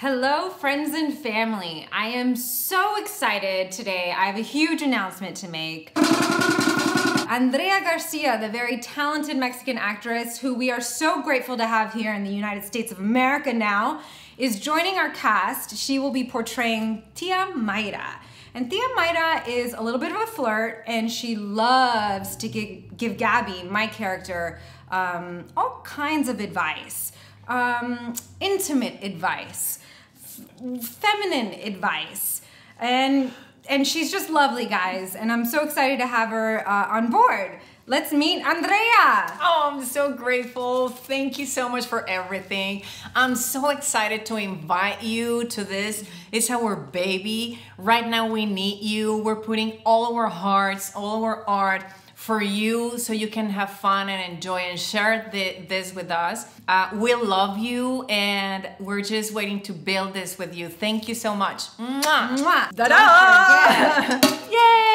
Hello, friends and family. I am so excited today. I have a huge announcement to make. Andrea Garcia, the very talented Mexican actress who we are so grateful to have here in the United States of America now, is joining our cast. She will be portraying Tia Myra. And Tia Myra is a little bit of a flirt and she loves to give, give Gabby, my character, um, all kinds of advice. Um, intimate advice feminine advice. And and she's just lovely, guys. And I'm so excited to have her uh, on board. Let's meet Andrea. Oh, I'm so grateful. Thank you so much for everything. I'm so excited to invite you to this. It's our baby. Right now, we need you. We're putting all our hearts, all our art for you so you can have fun and enjoy and share the, this with us. Uh, we love you and we're just waiting to build this with you. Thank you so much. Mwah. Mwah. Da-da! Yay!